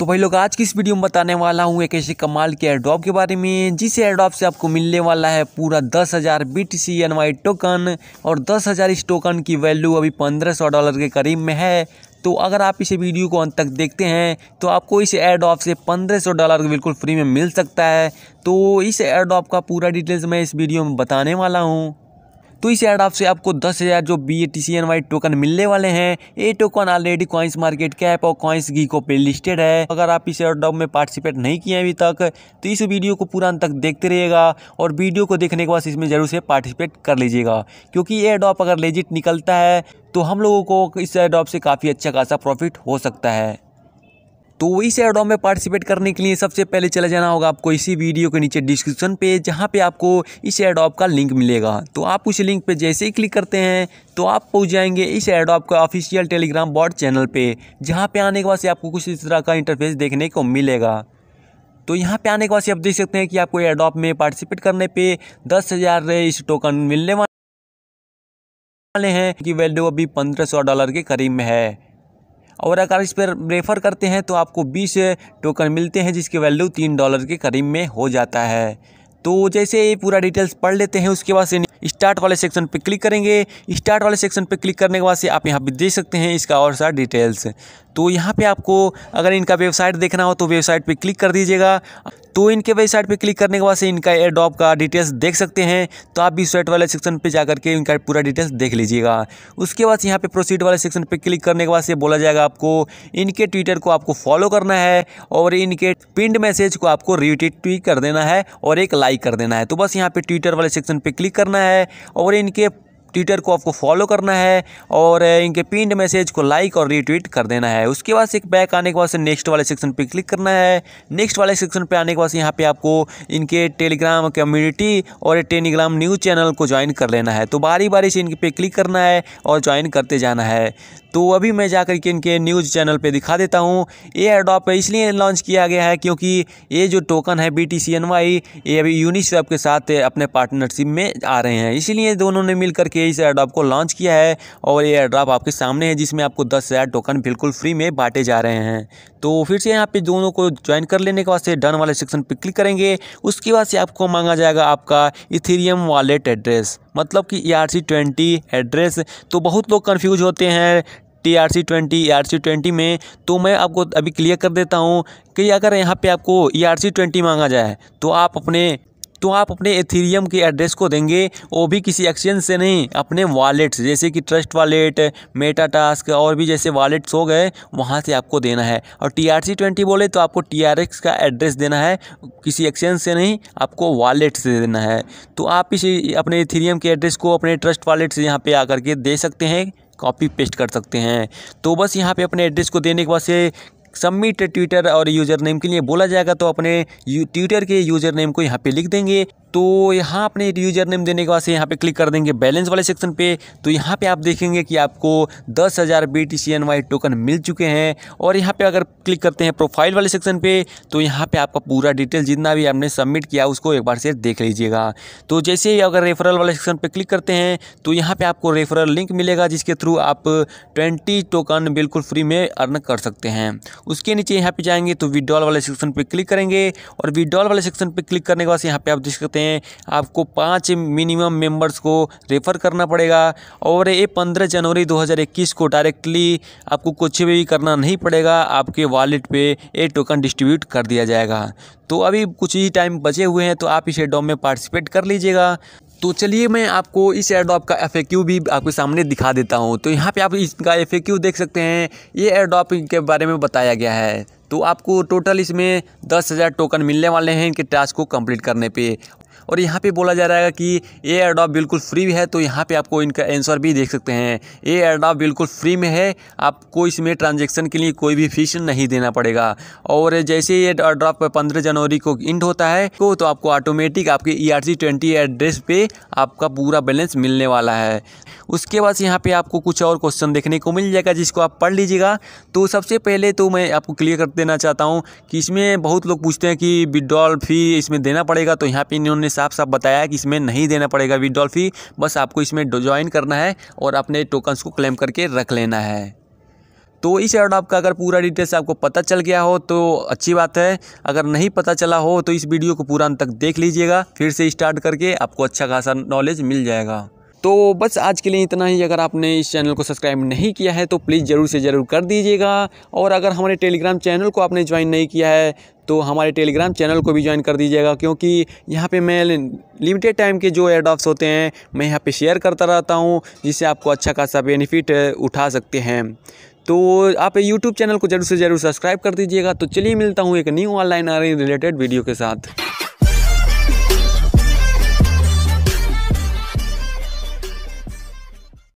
तो भाई लोग, आज की इस वीडियो में बताने वाला हूँ एक ऐसे कमाल के एयरड्रॉप के बारे में, जिस एयरड्रॉप से आपको मिलने वाला है पूरा दस हज़ार B T C N Y token और दस हज़ार इस टोकन की वैल्यू अभी पंद्रह सौ डॉलर के करीब में है। तो अगर आप इस वीडियो को अंत तक देखते हैं तो आपको इस एयरड्रॉप से पंद्रह सौ डॉलर बिल्कुल फ्री में मिल सकता है। तो इस एयरड्रॉप का पूरा डिटेल्स मैं इस वीडियो में बताने वाला हूँ। तो इस एड से आपको दस हज़ार जो B A T C N Y token मिलने वाले हैं, ये token already coins market cap और कॉइंस गीको पे लिस्टेड है। अगर आप इस एड में पार्टिसिपेट नहीं किए अभी तक तो इस वीडियो को पूरा अंत तक देखते रहिएगा और वीडियो को देखने के बाद इसमें ज़रूर से पार्टिसिपेट कर लीजिएगा। क्योंकि ये अगर लेजिट निकलता है तो हम लोगों को इस एडॉप से काफ़ी अच्छा खासा प्रॉफिट हो सकता है। तो इस एडॉम में पार्टिसिपेट करने के लिए सबसे पहले चले जाना होगा आपको इसी वीडियो के नीचे डिस्क्रिप्शन पे, जहाँ पे आपको इस एडॉप का लिंक मिलेगा। तो आप उस लिंक पे जैसे ही क्लिक करते हैं तो आप पहुँच जाएँगे इस एडॉप का ऑफिशियल टेलीग्राम बॉट चैनल पे, जहाँ पे आने के बाद से आपको कुछ इस तरह का इंटरफेस देखने को मिलेगा। तो यहाँ पे आने के बाद से आप देख सकते हैं कि आपको एडॉप में पार्टिसिपेट करने पे दस हज़ार इस टोकन मिलने वाले हैं, कि वैल्यू अभी पंद्रह सौ डॉलर के करीब में है। और अगर इस पर रेफ़र करते हैं तो आपको 20 टोकन मिलते हैं जिसकी वैल्यू तीन डॉलर के करीब में हो जाता है। तो जैसे ये पूरा डिटेल्स पढ़ लेते हैं, उसके बाद स्टार्ट वाले सेक्शन पे क्लिक करेंगे। स्टार्ट वाले सेक्शन पे क्लिक करने के बाद से आप यहाँ पे देख सकते हैं इसका और सारा डिटेल्स तो यहाँ पे आपको अगर इनका वेबसाइट देखना हो तो वेबसाइट पे क्लिक कर दीजिएगा। तो इनके वेबसाइट पे क्लिक करने के बाद से इनका एडॉप का डिटेल्स देख सकते हैं। तो आप भी वेबसाइट वाले सेक्शन पे जा करके इनका पूरा डिटेल्स देख लीजिएगा। उसके बाद यहाँ पे प्रोसीड वाले सेक्शन पे क्लिक करने के बाद से बोला जाएगा आपको, इनके ट्विटर को आपको फॉलो करना है और इनके पिंड मैसेज को आपको रिट्वीट कर देना है और एक लाइक कर देना है। तो बस यहाँ पर ट्विटर वाले सेक्शन पर क्लिक करना है और इनके ट्विटर को आपको फॉलो करना है और इनके पिंड मैसेज को लाइक और रीट्वीट कर देना है। उसके बाद से एक बैक आने के बाद से नेक्स्ट वाले सेक्शन पे क्लिक करना है। नेक्स्ट वाले सेक्शन पे आने के बाद यहाँ पे आपको इनके टेलीग्राम कम्युनिटी और टेलीग्राम न्यूज़ चैनल को ज्वाइन कर लेना है। तो बारी बारी से इनके पे क्लिक करना है और ज्वाइन करते जाना है। तो अभी मैं जा करके इनके न्यूज़ चैनल पे दिखा देता हूँ। ये एडॉप इसलिए लॉन्च किया गया है क्योंकि ये जो टोकन है B T C N Y ये अभी यूनिस्वैप के साथ अपने पार्टनरशिप में आ रहे हैं। इसीलिए दोनों ने मिल करके इस एडॉप को लॉन्च किया है और ये एडॉप आपके सामने है, जिसमें आपको दस हज़ार टोकन बिल्कुल फ्री में बांटे जा रहे हैं। तो फिर से यहाँ पे दोनों को ज्वाइन कर लेने के से डन वाले सेक्शन पे क्लिक करेंगे। उसके बाद से आपको मांगा जाएगा आपका इथीरियम वॉलेट एड्रेस मतलब कि ई आर एड्रेस तो बहुत लोग कन्फ्यूज़ होते हैं T R C twenty E R C twenty में। तो मैं आपको अभी क्लियर कर देता हूँ कि अगर यहाँ पे आपको ई आर सी ट्वेंटी मांगा जाए तो आप अपने तो आप अपने एथीरियम के एड्रेस को देंगे, वो भी किसी एक्सचेंज से नहीं, अपने वॉलेट्स जैसे कि ट्रस्ट वॉलेट मेटा टास्क और भी जैसे वॉलेट्स हो गए, वहाँ से आपको देना है। और टी आर सी ट्वेंटी बोले तो आपको टी आर एक्स का एड्रेस देना है, किसी एक्सचेंज से नहीं, आपको वॉलेट से देना है। तो आप इस, अपने एथीरियम के एड्रेस को अपने ट्रस्ट वॉलेट से यहाँ पे आकर के दे सकते हैं कॉपी पेस्ट कर सकते हैं। तो बस यहाँ पे अपने एड्रेस को देने के बाद से सबमिट ट्विटर और यूज़र नेम के लिए बोला जाएगा तो अपने ट्विटर के यूज़र नेम को यहाँ पे लिख देंगे। तो यहाँ अपने यूज़र नेम देने के बाद से यहाँ पे क्लिक कर देंगे बैलेंस वाले सेक्शन पे। तो यहाँ पे आप देखेंगे कि आपको दस हज़ार B T C N Y token मिल चुके हैं। और यहाँ पे अगर क्लिक करते हैं प्रोफ़ाइल वाले सेक्शन पे तो यहाँ पे आपका पूरा डिटेल जितना भी आपने सबमिट किया, उसको एक बार से देख लीजिएगा। तो जैसे ही अगर रेफरल वाले सेक्शन पर क्लिक करते हैं तो यहाँ पर आपको रेफरल लिंक मिलेगा, जिसके थ्रू आप ट्वेंटी टोकन बिल्कुल फ्री में अर्न कर सकते हैं। उसके नीचे यहाँ पर जाएँगे तो विड्रॉल वाले सेक्शन पर क्लिक करेंगे। और विड्रॉल वाले सेक्शन पर क्लिक करने के बाद यहाँ पर आप देख सकते करते हैं। आपको पाँच मिनिमम मेंबर्स को रेफ़र करना पड़ेगा और ये पंद्रह जनवरी 2021 को डायरेक्टली आपको कुछ भी करना नहीं पड़ेगा। आपके वॉलेट पे ये टोकन डिस्ट्रीब्यूट कर दिया जाएगा। तो अभी कुछ ही टाइम बचे हुए हैं तो आप इस एडॉप में पार्टिसिपेट कर लीजिएगा। तो चलिए मैं आपको इस एयरडॉप का एफ़ भी आपके सामने दिखा देता हूँ। तो यहाँ पे आप इसका एफ़ देख सकते हैं। ये एयरडॉप के बारे में बताया गया है। तो आपको टोटल इसमें दस हज़ार टोकन मिलने वाले हैं इनके टास्क को कंप्लीट करने पे। और यहाँ पे बोला जा रहा है कि ये एयरडॉप बिल्कुल फ्री है तो यहाँ पे आपको इनका आंसर भी देख सकते हैं। ये एयरडॉप बिल्कुल फ्री में है आपको इसमें ट्रांजेक्शन के लिए कोई भी फ़ीस नहीं देना पड़ेगा। और जैसे ये एयरड्रॉप पंद्रह जनवरी को इंड होता है तो, तो आपको ऑटोमेटिक आपके ई आर एड्रेस पर आपका पूरा बैलेंस मिलने वाला है। उसके बाद यहाँ पर आपको कुछ और क्वेश्चन देखने को मिल जाएगा जिसको आप पढ़ लीजिएगा। तो सबसे पहले तो मैं आपको क्लियर कर देना चाहता हूँ कि इसमें बहुत लोग पूछते हैं कि विड्रॉल फ़ी इसमें देना पड़ेगा तो यहाँ पे इन्होंने साफ़ साफ़ बताया है कि इसमें नहीं देना पड़ेगा विड्रॉल फ़ी। बस आपको इसमें ज्वाइन करना है और अपने टोकन्स को क्लेम करके रख लेना है। तो इस एयरड्रॉप का अगर पूरा डिटेल्स आपको पता चल गया हो तो अच्छी बात है। अगर नहीं पता चला हो तो इस वीडियो को पूरा अंत तक देख लीजिएगा, फिर से स्टार्ट करके आपको अच्छा खासा नॉलेज मिल जाएगा। तो बस आज के लिए इतना ही। अगर आपने इस चैनल को सब्सक्राइब नहीं किया है तो प्लीज़ ज़रूर से ज़रूर कर दीजिएगा। और अगर हमारे टेलीग्राम चैनल को आपने ज्वाइन नहीं किया है तो हमारे टेलीग्राम चैनल को भी ज्वाइन कर दीजिएगा, क्योंकि यहाँ पे मैं लिमिटेड टाइम के जो एडॉप्स होते हैं, मैं यहाँ पे शेयर करता रहता हूँ, जिससे आपको अच्छा खासा बेनिफिट उठा सकते हैं। तो आप यूट्यूब चैनल को ज़रूर से ज़रूर सब्सक्राइब कर दीजिएगा। तो चलिए मिलता हूँ एक new online earning related video के साथ।